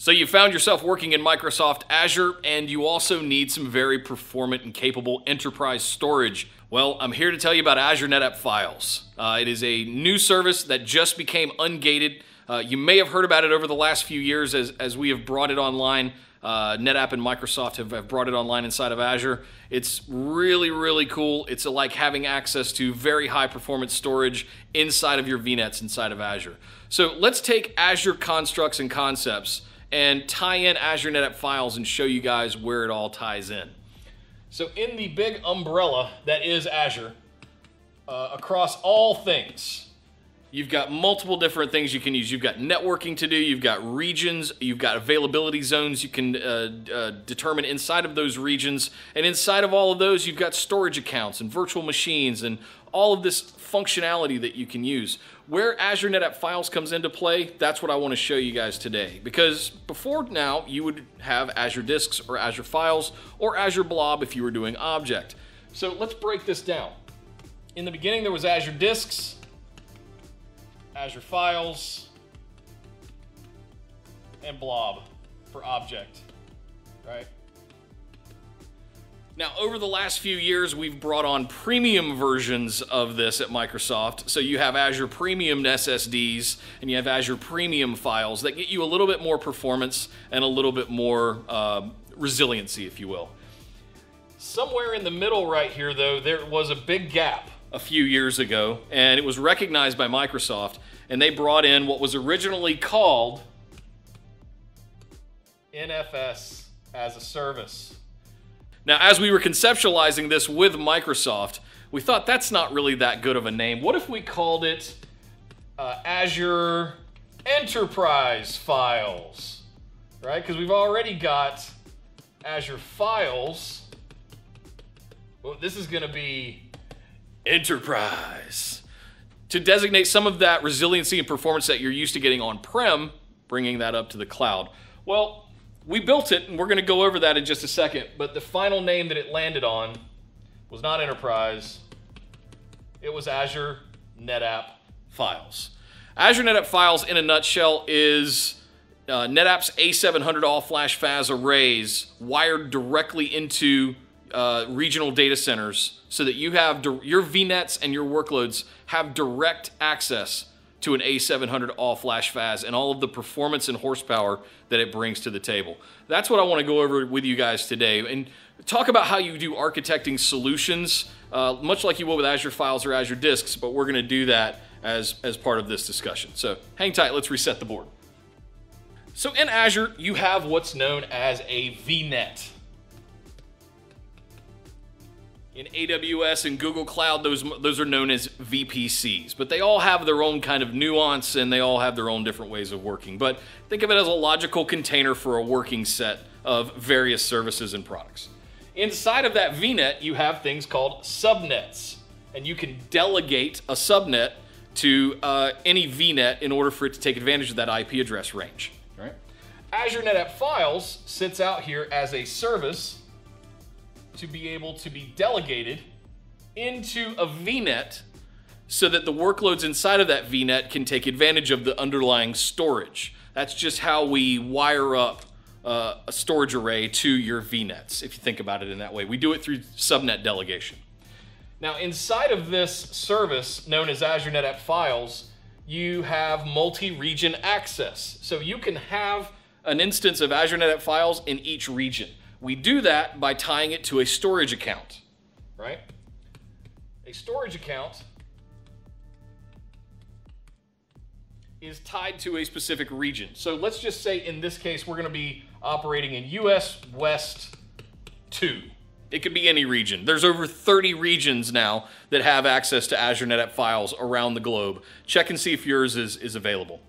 So you found yourself working in Microsoft Azure and you also need some very performant and capable enterprise storage. Well, I'm here to tell you about Azure NetApp Files. Uh, it is a new service that just became ungated. Uh, you may have heard about it over the last few years as, as we have brought it online. Uh, NetApp and Microsoft have, have brought it online inside of Azure. It's really, really cool. It's like having access to very high performance storage inside of your VNets inside of Azure. So let's take Azure constructs and concepts and tie in Azure NetApp files and show you guys where it all ties in. So in the big umbrella that is Azure, uh, across all things, You've got multiple different things you can use. You've got networking to do, you've got regions, you've got availability zones you can uh, uh, determine inside of those regions. And inside of all of those, you've got storage accounts and virtual machines and all of this functionality that you can use. Where Azure NetApp Files comes into play, that's what I want to show you guys today. Because before now, you would have Azure Disks or Azure Files or Azure Blob if you were doing Object. So let's break this down. In the beginning, there was Azure Disks, Azure Files, and Blob for Object, right? Now, over the last few years, we've brought on premium versions of this at Microsoft. So you have Azure Premium SSDs and you have Azure Premium files that get you a little bit more performance and a little bit more uh, resiliency, if you will. Somewhere in the middle right here, though, there was a big gap a few years ago, and it was recognized by Microsoft, and they brought in what was originally called NFS as a service. Now, as we were conceptualizing this with Microsoft, we thought that's not really that good of a name. What if we called it uh, Azure Enterprise Files, right? Because we've already got Azure Files. Well, this is going to be Enterprise. To designate some of that resiliency and performance that you're used to getting on prem, bringing that up to the cloud. Well, we built it, and we're going to go over that in just a second. But the final name that it landed on was not Enterprise, it was Azure NetApp Files. Azure NetApp Files, in a nutshell, is uh, NetApp's A700 all flash FAS arrays wired directly into uh, regional data centers so that you have your VNets and your workloads have direct access to an A700 all flash FAS and all of the performance and horsepower that it brings to the table. That's what I want to go over with you guys today and talk about how you do architecting solutions, uh, much like you will with Azure Files or Azure Disks, but we're going to do that as, as part of this discussion. So hang tight, let's reset the board. So in Azure, you have what's known as a VNet. In AWS and Google Cloud, those, those are known as VPCs, but they all have their own kind of nuance and they all have their own different ways of working. But think of it as a logical container for a working set of various services and products. Inside of that VNet, you have things called subnets, and you can delegate a subnet to uh, any VNet in order for it to take advantage of that IP address range. Right? Azure NetApp Files sits out here as a service to be able to be delegated into a VNet so that the workloads inside of that VNet can take advantage of the underlying storage. That's just how we wire up uh, a storage array to your VNets, if you think about it in that way. We do it through subnet delegation. Now, inside of this service known as Azure NetApp Files, you have multi-region access. So you can have an instance of Azure NetApp Files in each region. We do that by tying it to a storage account, right? A storage account is tied to a specific region. So let's just say in this case, we're going to be operating in US West 2. It could be any region. There's over 30 regions now that have access to Azure NetApp files around the globe. Check and see if yours is, is available.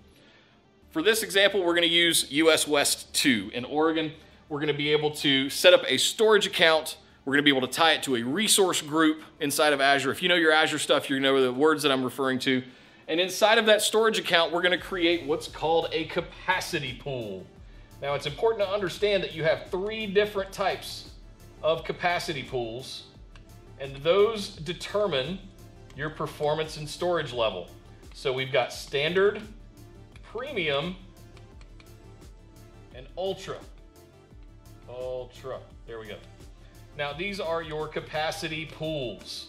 For this example, we're going to use US West 2 in Oregon. We're going to be able to set up a storage account. We're going to be able to tie it to a resource group inside of Azure. If you know your Azure stuff, you know the words that I'm referring to. And inside of that storage account, we're going to create what's called a capacity pool. Now, it's important to understand that you have three different types of capacity pools, and those determine your performance and storage level. So we've got standard, premium, and Ultra. Ultra. There we go. Now, these are your capacity pools.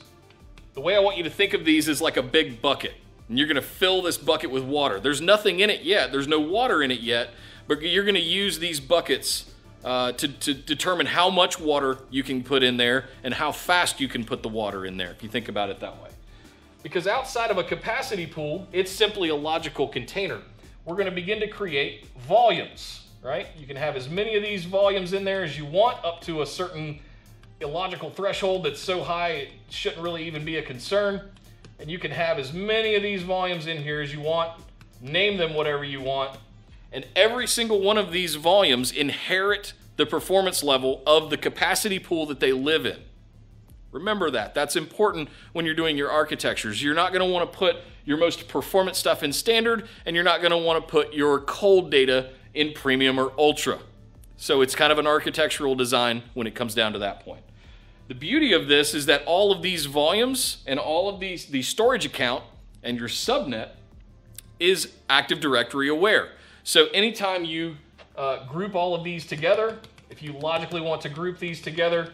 The way I want you to think of these is like a big bucket. And you're gonna fill this bucket with water. There's nothing in it yet, there's no water in it yet, but you're gonna use these buckets uh, to, to determine how much water you can put in there and how fast you can put the water in there, if you think about it that way. Because outside of a capacity pool, it's simply a logical container. We're gonna begin to create volumes, right? You can have as many of these volumes in there as you want up to a certain illogical threshold that's so high it shouldn't really even be a concern. And you can have as many of these volumes in here as you want, name them whatever you want, and every single one of these volumes inherit the performance level of the capacity pool that they live in. Remember that. That's important when you're doing your architectures. You're not going to want to put your most performance stuff in standard, and you're not going to want to put your cold data in premium or ultra. So it's kind of an architectural design when it comes down to that point. The beauty of this is that all of these volumes and all of these the storage account and your subnet is Active Directory aware. So anytime you uh, group all of these together, if you logically want to group these together,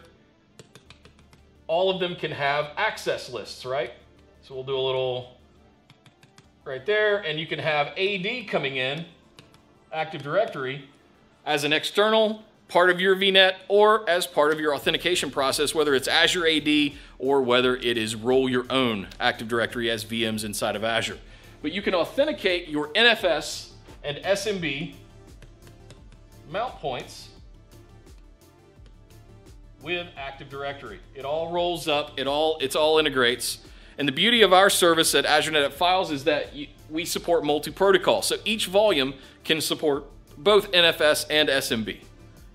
all of them can have access lists, right? So we'll do a little right there, and you can have AD coming in, Active Directory, as an external part of your VNet or as part of your authentication process, whether it's Azure AD or whether it is roll your own Active Directory as VMs inside of Azure. But you can authenticate your NFS and SMB mount points with Active Directory. It all rolls up, it all it's all integrates. And the beauty of our service at Azure NetApp Files is that we support multi-protocol. So each volume can support both NFS and SMB.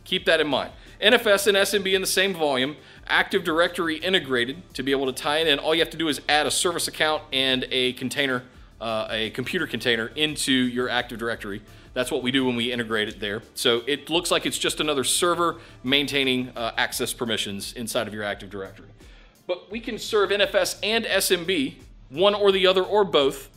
Keep that in mind. NFS and SMB in the same volume, Active Directory integrated to be able to tie it in. All you have to do is add a service account and a container, uh, a computer container into your Active Directory. That's what we do when we integrate it there. So it looks like it's just another server maintaining uh, access permissions inside of your Active Directory. But we can serve NFS and SMB, one or the other or both,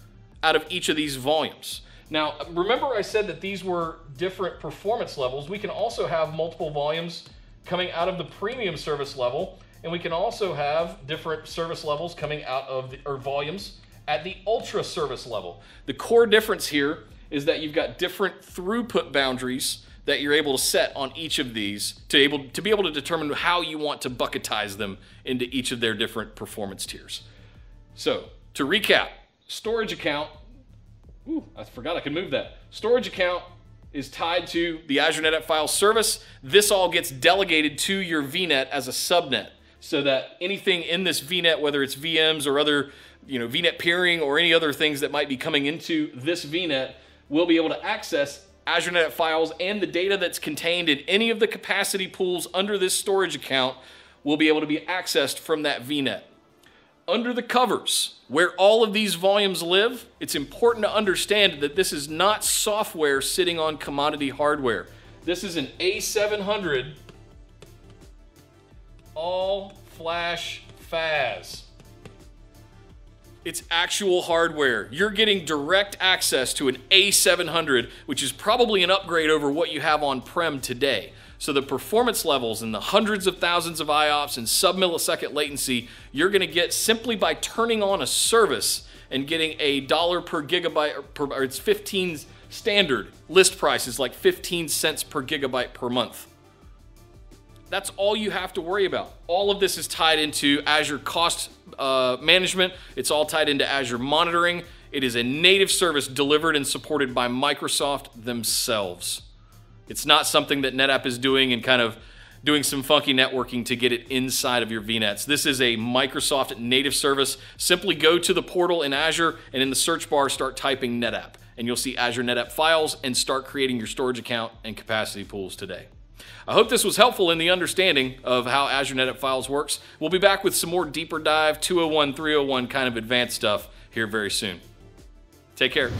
out of each of these volumes. Now, remember I said that these were different performance levels. We can also have multiple volumes coming out of the premium service level, and we can also have different service levels coming out of the, or volumes at the ultra service level. The core difference here is that you've got different throughput boundaries that you're able to set on each of these to able to be able to determine how you want to bucketize them into each of their different performance tiers. So, to recap, storage account Ooh, I forgot I could move that. Storage account is tied to the Azure NetApp file service. This all gets delegated to your VNet as a subnet so that anything in this VNet, whether it's VMs or other, you know, VNet peering or any other things that might be coming into this VNet, will be able to access Azure NetApp files and the data that's contained in any of the capacity pools under this storage account will be able to be accessed from that VNet under the covers, where all of these volumes live, it's important to understand that this is not software sitting on commodity hardware. This is an A700 all flash FAS. It's actual hardware. You're getting direct access to an A700, which is probably an upgrade over what you have on prem today. So the performance levels and the hundreds of thousands of IOPS and sub-millisecond latency you're going to get simply by turning on a service and getting a dollar per gigabyte, per, or it's 15 standard list price is like 15 cents per gigabyte per month. That's all you have to worry about. All of this is tied into Azure cost uh, management. It's all tied into Azure monitoring. It is a native service delivered and supported by Microsoft themselves. It's not something that NetApp is doing and kind of doing some funky networking to get it inside of your VNets. This is a Microsoft native service. Simply go to the portal in Azure and in the search bar start typing NetApp and you'll see Azure NetApp files and start creating your storage account and capacity pools today. I hope this was helpful in the understanding of how Azure NetApp Files works. We'll be back with some more deeper dive 201, 301 kind of advanced stuff here very soon. Take care.